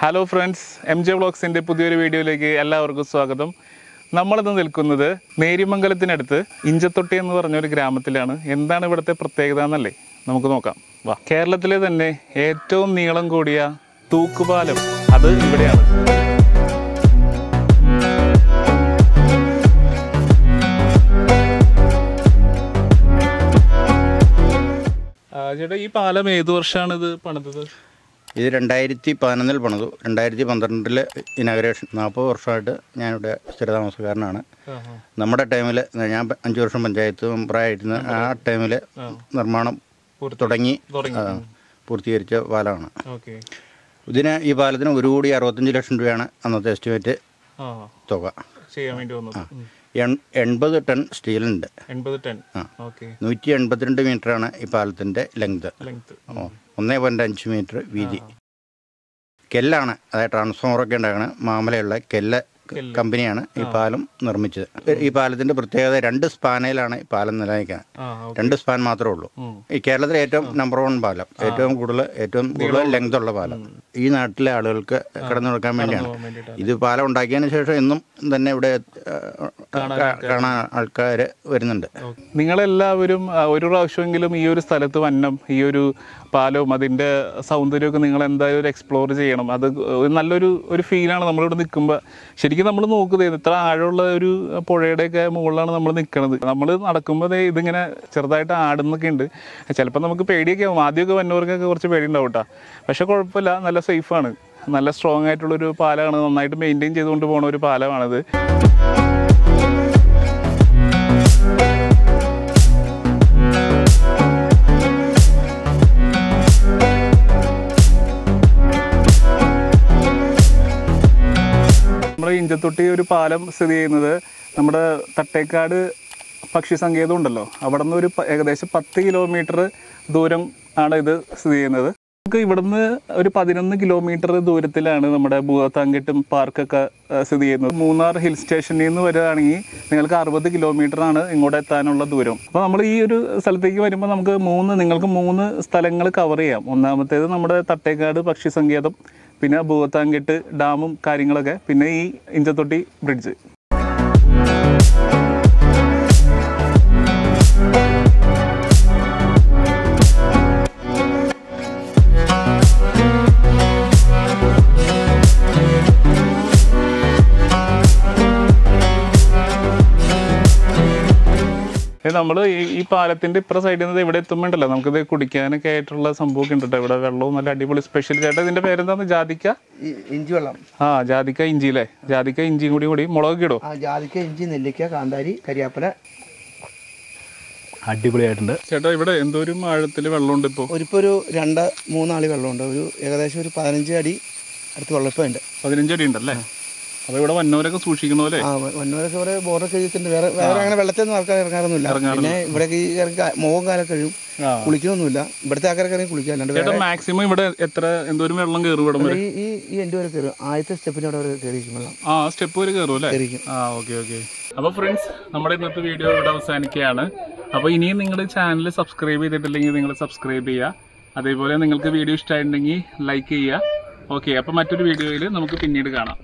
Hello friends M J വ്ളോഗ്സിന്റെ പുതിയൊരു വീഡിയോയിലേക്ക് എല്ലാവർക്കും സ്വാഗതം. നമ്മളിന്ന് നിൽക്കുന്നത് നേരിമംഗലത്തിനടുത്ത് ഇഞ്ചത്തൊട്ടി എന്ന് പറഞ്ഞൊരു ഗ്രാമത്തിലാണ്. എന്താണ് ഇവിടുത്തെ പ്രത്യേകത എന്നല്ലേ? നമുക്ക് നോക്കാം. വാ. കേരളത്തിലെ തന്നെ ഏറ്റവും നീളം കൂടിയ തൂക്കുപാലം അത് ഇവിടെയാണ്. ചേട്ടാ ഈ പാലം ഏത് വർഷമാണ് ഇത് പണിതത്? ഇത് രണ്ടായിരത്തി പതിനൊന്നിൽ പണിതു. രണ്ടായിരത്തി പന്ത്രണ്ടിൽ ഇനാഗ്രേഷൻ നാൽപ്പത് വർഷമായിട്ട് ഞാനിവിടെ സ്ഥിരതാമസക്കാരനാണ്. നമ്മുടെ ടൈമിൽ ഞാൻ അഞ്ചു വർഷം പഞ്ചായത്ത് മെമ്പറായിരുന്ന ആ ടൈമിൽ നിർമ്മാണം തുടങ്ങി പൂർത്തീകരിച്ച പാലമാണ് ഇതിന് ഈ പാലത്തിന് ഒരു കോടി അറുപത്തഞ്ച് ലക്ഷം രൂപയാണ് അന്നത്തെ എസ്റ്റിമേറ്റ് തുക. ചെയ്യാൻ വേണ്ടി വന്നത്. എൺപത് ടൺ സ്റ്റീലുണ്ട്. എൺപത് ടൺ. ആ. നൂറ്റി എൺപത്തിരണ്ട് മീറ്റർ ആണ് ഈ പാലത്തിന്റെ ലെങ്ത്. ഒന്നേ പോയിന്റ് അഞ്ച് മീറ്റർ വീതി. കെല്ലാണ് അതായത് ട്രാൻസ്ഫോമറൊക്കെ ഉണ്ടാക്കണ മാമലയുള്ള കെല്ല്. കമ്പനിയാണ് ഈ പാലം നിർമ്മിച്ചത്. ഈ പാലത്തിന്റെ പ്രത്യേകത രണ്ട് സ്പാനയിലാണ് ഈ പാലം നിലനിൽക്കുന്നത്. രണ്ട് സ്പാൻ മാത്രമേ ഉള്ളൂ. ഈ കേരളത്തിലെ ഏറ്റവും നമ്പർ വൺ പാലം ഏറ്റവും കൂടുതൽ ഏറ്റവും കൂടുതൽ ലെങ്ത് ഉള്ള പാലം. ഈ നാട്ടിലെ ആളുകൾക്ക് കടന്നു കൊടുക്കാൻ വേണ്ടിയാണ്. ഇത് പാലം ഉണ്ടാക്കിയതിന് ശേഷം ഇന്നും തന്നെ ഇവിടെ കാണാൻ ആൾക്കാർ വരുന്നുണ്ട്. നിങ്ങളെല്ലാവരും ഒരു പ്രാവശ്യമെങ്കിലും ഈ ഒരു സ്ഥലത്ത് വന്നം ഈ ഒരു പാലവും അതിന്റെ സൗന്ദര്യമൊക്കെ നിങ്ങൾ എന്തായാലും ഒരു എക്സ്പ്ലോർ ചെയ്യണം. അത് ഒരു നല്ലൊരു ഒരു ഫീലാണ് നമ്മളിവിടെ നിൽക്കുമ്പോൾ ശരിക്കും നമ്മൾ നോക്കുന്നത് ഇത്ര ആഴമുള്ള ഒരു പുഴയുടെയൊക്കെ മുകളിലാണ് നമ്മൾ നിൽക്കുന്നത് നമ്മൾ നടക്കുമ്പോൾ ഇതിങ്ങനെ ചെറുതായിട്ട് ആടുന്നൊക്കെ ഉണ്ട്. ചിലപ്പോൾ നമുക്ക് പേടിയൊക്കെ ആവും. ആദ്യമൊക്കെ വന്നവർക്കൊക്കെ കുറച്ച് പേടി ഉണ്ടാവും കേട്ടോ പക്ഷെ കുഴപ്പമില്ല. നല്ല സേഫാണ് നല്ല സ്ട്രോങ് ആയിട്ടുള്ളൊരു പാലമാണ്. നന്നായിട്ട് മെയിന്റെയിൻ ചെയ്തുകൊണ്ട് പോകുന്ന ഒരു പാലമാണിത്. നമ്മുടെ ഇഞ്ചത്തൊട്ടി ഒരു പാലം സ്ഥിതി ചെയ്യുന്നത് നമ്മുടെ തട്ടേക്കാട് പക്ഷി സങ്കേതം ഉണ്ടല്ലോ. അവിടെ നിന്ന് ഒരു ഏകദേശം പത്ത് കിലോമീറ്റർ ദൂരം ആണ് ഇത് സ്ഥിതി ചെയ്യുന്നത്. നമുക്ക് ഇവിടുന്ന് ഒരു പതിനൊന്ന് കിലോമീറ്റർ ദൂരത്തിലാണ് നമ്മുടെ ഭൂതത്താങ്കെട്ടും പാർക്കൊക്കെ സ്ഥിതി ചെയ്യുന്നത്. മൂന്നാർ ഹിൽ സ്റ്റേഷനിൽ നിന്ന് വരികയാണെങ്കിൽ നിങ്ങൾക്ക് അറുപത് ആണ് ഇങ്ങോട്ട് എത്താനുള്ള ദൂരം. അപ്പോൾ നമ്മൾ ഈ ഒരു സ്ഥലത്തേക്ക് വരുമ്പോൾ നമുക്ക് മൂന്ന് നിങ്ങൾക്ക് മൂന്ന് സ്ഥലങ്ങൾ കവർ ചെയ്യാം. ഒന്നാമത്തേത് നമ്മുടെ തട്ടേക്കാട് പക്ഷി സങ്കേതം പിന്നെ ഭൂവത്താങ്കെട്ട് ഡാമും കാര്യങ്ങളൊക്കെ. പിന്നെ ഈ ഇഞ്ചത്തൊട്ടി ബ്രിഡ്ജ് നമ്മൾ ഈ ഈ പാലത്തിന്റെ ഇപ്പുറ സൈഡിൽ നിന്ന് ഇവിടെ എത്തുമ്പോണ്ടല്ലോ. നമുക്കിത് കുടിക്കാനൊക്കെ ആയിട്ടുള്ള സംഭവമൊക്കെ ഉണ്ട് കേട്ടോ ഇവിടെ വെള്ളവും നല്ല അടിപൊളി സ്പെഷ്യൽ ചേട്ടാ ഇതിന്റെ പേരെന്താന്ന്? ജാതിക്ക? ഇഞ്ചി വെള്ളം. ആ ജാതിക്ക ഇഞ്ചി അല്ലേ ജാതിക്ക ഇഞ്ചിയും കൂടി കൂടി. മുളക് ഇടും ആ ജാതിക്ക ഇഞ്ചി നെല്ലിക്ക കാന്താരി കരിയാപ്പല. അടിപൊളിയായിട്ടുണ്ട്. ചേട്ടാ ഇവിടെ എന്തോ ഒരു ആഴത്തിൽ വെള്ളമുണ്ട് ഇപ്പോൾ ഒരിപ്പോൾ ഒരു രണ്ട് മൂന്നാളി വെള്ളമുണ്ട്. ഒരു ഏകദേശം ഒരു പതിനഞ്ച് അടി അടുത്ത് വെള്ളപ്പം ഉണ്ട് പതിനഞ്ചടി ഉണ്ടല്ലേ? അപ്പൊ ഇവിടെ വന്നവരൊക്കെ സൂക്ഷിക്കുന്ന അല്ലേ ആ വന്നവരൊക്കെ ഇവിടെ ബോർഡൊക്കെ എഴുതിയിട്ടുണ്ട് വേറെ വേറെ അങ്ങനെ വെള്ളത്തിൽ നിന്ന് ആൾക്കാർ ഇറങ്ങാറൊന്നുമില്ല പിന്നെ ഇവിടെ ഈ മുഖം കാലൊക്കെ കഴിയും ആ. കുളിക്കുന്നൊന്നുമില്ല. ഇവിടുത്തെ ആൾക്കാരൊക്കെ ഇറങ്ങി വേറെ മാക്സിമം ഇവിടെ എത്ര എന്തോരം വെള്ളം കയറും ഇവിടെ ഈ ഈ ഈ എന്റെ വരെ കയറും ആദ്യത്തെ സ്റ്റെപ്പിന്റെ അവിടെ കയറിയിരിക്കും വെള്ളം. ആ സ്റ്റെപ്പ് വരെ കയറും അല്ലേ? ആ ഓക്കെ ഓക്കെ. അപ്പൊ ഫ്രണ്ട്സ് നമ്മുടെ ഇന്നത്തെ വീഡിയോ ഇവിടെ അവസാനിക്കുകയാണ്. അപ്പൊ ഇനിയും നിങ്ങളുടെ ചാനൽ സബ്സ്ക്രൈബ് ചെയ്തിട്ടില്ലെങ്കിൽ നിങ്ങൾ സബ്സ്ക്രൈബ് ചെയ്യുക. അതേപോലെ നിങ്ങൾക്ക് വീഡിയോ ഇഷ്ടമായിട്ടുണ്ടെങ്കിൽ ലൈക്ക് ചെയ്യുക. ഓക്കെ അപ്പൊ മറ്റൊരു വീഡിയോയിൽ നമുക്ക് പിന്നീട് കാണാം.